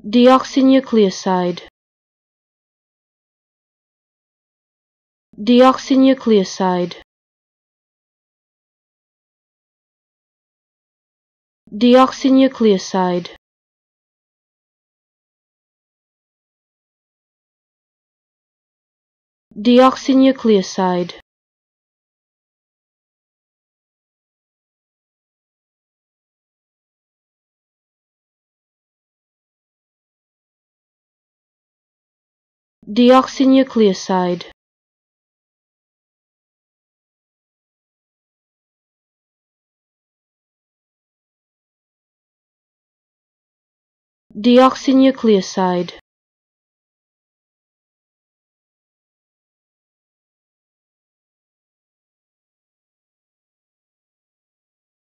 deoxynucleoside. Deoxynucleoside. Deoxynucleoside. Deoxynucleoside deoxynucleoside. Deoxynucleoside